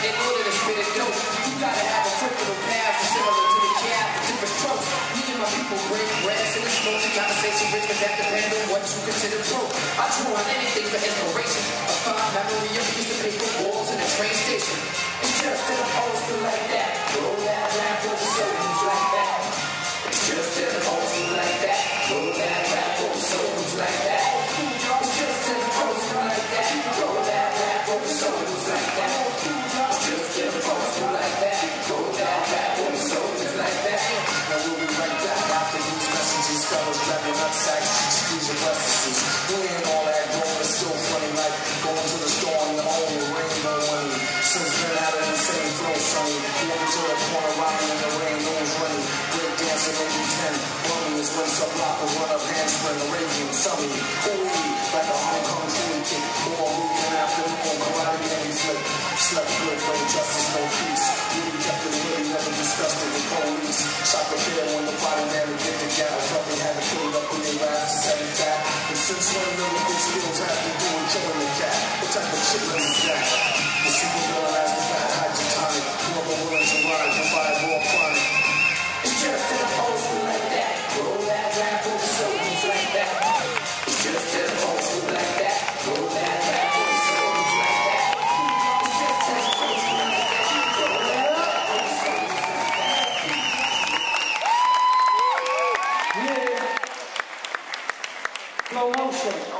in order to spit a dope, you gotta have a criminal path similar to the jab, different strokes. Me and my people break grass in the smoke. Conversation rich, but that depends on what you consider broke. I drew on anything for inspiration, a fond memory me. Like Hong Kong moving after. Slept good, no justice, no peace. Never discussed it with police. Shot the when the the had up. And since when skills have to do with killing the cat? What type of is that? The supervillain has the fat hydrotonic. Rubber willing to ride, Flow Motion.